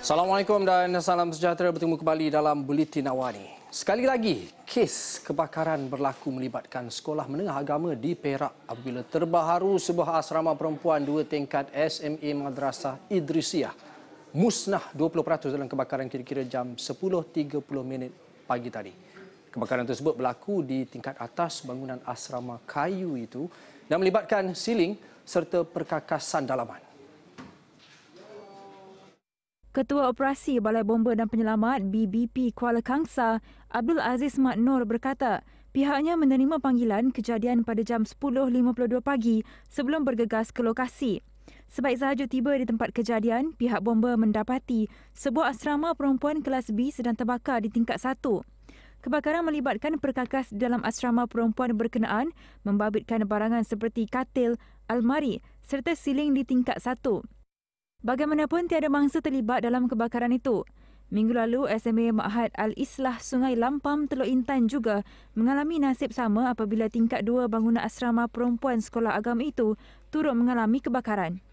Assalamualaikum dan salam sejahtera bertemu kembali dalam Buletin Awani. Sekali lagi, kes kebakaran berlaku melibatkan sekolah menengah agama di Perak apabila terbaharu sebuah asrama perempuan dua tingkat SMA Madrasah Idrisiah musnah 20% dalam kebakaran kira-kira jam 10.30 minit pagi tadi. Kebakaran tersebut berlaku di tingkat atas bangunan asrama kayu itu dan melibatkan siling serta perkakasan dalaman. Ketua Operasi Balai Bomba dan Penyelamat BBP Kuala Kangsa, Abdul Aziz Mat Nur berkata, pihaknya menerima panggilan kejadian pada jam 10.52 pagi sebelum bergegas ke lokasi. Sebaik sahaja tiba di tempat kejadian, pihak bomba mendapati sebuah asrama perempuan kelas B sedang terbakar di tingkat satu. Kebakaran melibatkan perkakas dalam asrama perempuan berkenaan membabitkan barangan seperti katil, almari serta siling di tingkat satu. Bagaimanapun tiada mangsa terlibat dalam kebakaran itu. Minggu lalu, SMA Ma'had Al-Islah Sungai Lampam Teluk Intan juga mengalami nasib sama apabila tingkat dua bangunan asrama perempuan sekolah agama itu turut mengalami kebakaran.